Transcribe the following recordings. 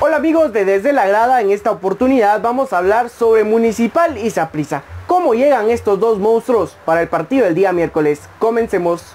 Hola amigos de Desde la Grada, en esta oportunidad vamos a hablar sobre Municipal y Saprissa. ¿Cómo llegan estos dos monstruos para el partido del día miércoles? Comencemos.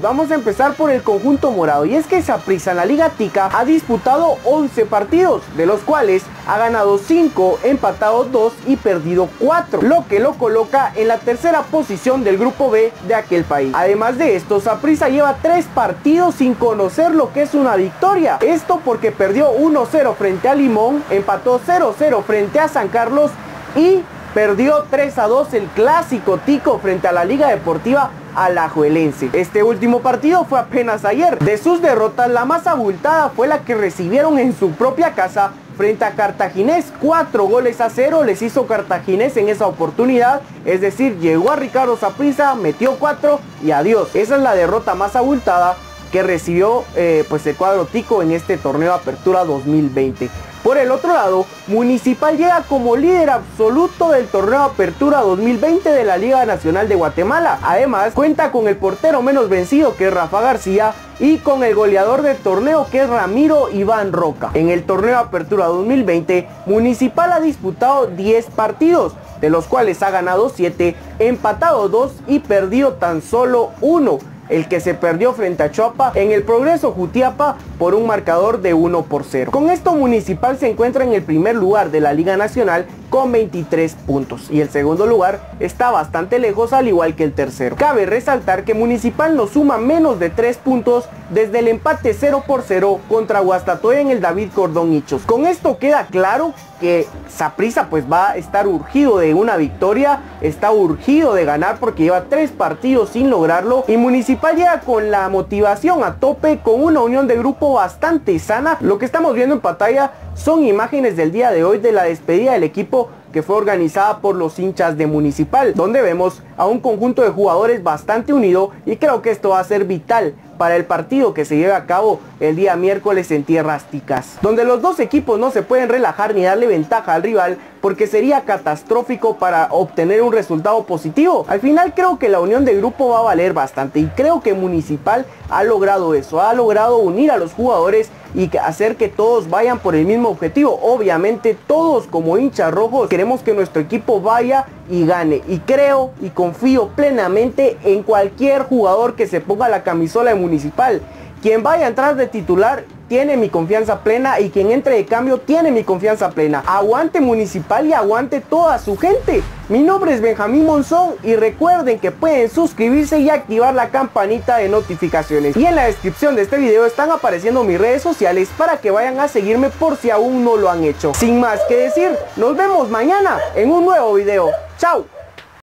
Vamos a empezar por el conjunto morado y es que Saprissa en la Liga Tica ha disputado 11 partidos, de los cuales ha ganado 5, empatado 2 y perdido 4, lo que lo coloca en la tercera posición del grupo B de aquel país. Además de esto, Saprissa lleva 3 partidos sin conocer lo que es una victoria. Esto porque perdió 1-0 frente a Limón, empató 0-0 frente a San Carlos y perdió 3 a 2 el clásico Tico frente a la Liga Deportiva Alajuelense. Este último partido fue apenas ayer. De sus derrotas, la más abultada fue la que recibieron en su propia casa frente a Cartaginés. Cuatro goles a cero les hizo Cartaginés en esa oportunidad. Es decir, llegó a Ricardo Zaprisa, metió cuatro y adiós. Esa es la derrota más abultada que recibió eh, pues el cuadro Tico en este torneo Apertura 2020. Por el otro lado, Municipal llega como líder absoluto del torneo Apertura 2020 de la Liga Nacional de Guatemala. Además, cuenta con el portero menos vencido que es Rafa García y con el goleador del torneo que es Ramiro Iván Roca. En el torneo Apertura 2020, Municipal ha disputado 10 partidos, de los cuales ha ganado 7, empatado 2 y perdido tan solo 1 el que se perdió frente a Chopa en el Progreso Jutiapa por un marcador de 1 por 0. Con esto Municipal se encuentra en el primer lugar de la Liga Nacional con 23 puntos y el segundo lugar está bastante lejos al igual que el tercero. Cabe resaltar que Municipal no suma menos de 3 puntos desde el empate 0 por 0 contra Guastatoya en el David Cordón Hichos. Con esto queda claro que Saprisa pues va a estar urgido de una victoria, está urgido de ganar porque lleva tres partidos sin lograrlo y Municipal llega con la motivación a tope con una unión de grupo bastante sana. Lo que estamos viendo en pantalla son imágenes del día de hoy de la despedida del equipo que fue organizada por los hinchas de Municipal, donde vemos a un conjunto de jugadores bastante unido y creo que esto va a ser vital para el partido que se lleve a cabo el día miércoles en Tierras Ticas, donde los dos equipos no se pueden relajar ni darle ventaja al rival porque sería catastrófico para obtener un resultado positivo. Al final creo que la unión de grupo va a valer bastante y creo que Municipal ha logrado eso, ha logrado unir a los jugadores y hacer que todos vayan por el mismo objetivo. Obviamente todos como hinchas rojos queremos que nuestro equipo vaya y gane. Y creo y confío plenamente en cualquier jugador que se ponga la camisola de municipal. Quien vaya a entrar de titular tiene mi confianza plena y quien entre de cambio tiene mi confianza plena. Aguante Municipal y aguante toda su gente. Mi nombre es Benjamín Monzón y recuerden que pueden suscribirse y activar la campanita de notificaciones. Y en la descripción de este video están apareciendo mis redes sociales para que vayan a seguirme por si aún no lo han hecho. Sin más que decir, nos vemos mañana en un nuevo video. ¡Chao!